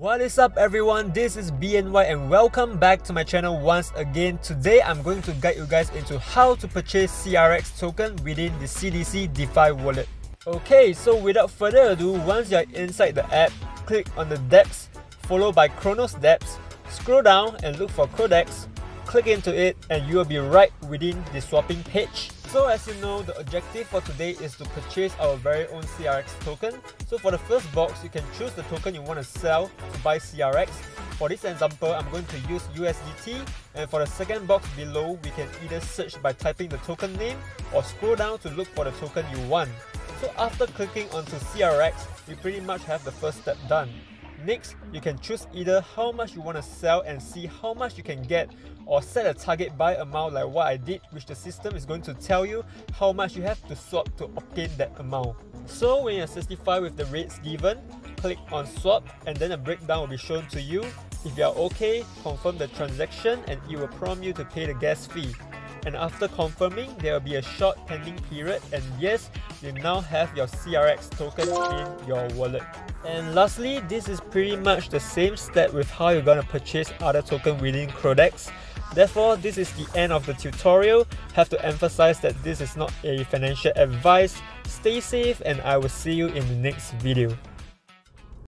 What is up everyone, this is BNY and welcome back to my channel once again. Today I'm going to guide you guys into how to purchase CRX token within the CDC DeFi wallet. Okay, so without further ado, once you're inside the app, click on the DEX, followed by Cronos DEX, scroll down and look for Crodex, click into it and you will be right within the swapping page. So as you know, the objective for today is to purchase our very own CRX token. So for the first box, you can choose the token you want to sell to buy CRX. For this example, I'm going to use USDT and for the second box below, we can either search by typing the token name or scroll down to look for the token you want. So after clicking onto CRX, we pretty much have the first step done. Next, you can choose either how much you want to sell and see how much you can get or set a target buy amount like what I did which the system is going to tell you how much you have to swap to obtain that amount. So when you're satisfied with the rates given, click on swap and then a breakdown will be shown to you. If you are okay, confirm the transaction and it will prompt you to pay the gas fee and after confirming there will be a short pending period and yes you now have your CRX token in your wallet. And lastly, this is pretty much the same step with how you're gonna purchase other token within Crodex. Therefore, this is the end of the tutorial. Have to emphasize that this is not a financial advice. Stay safe and I will see you in the next video.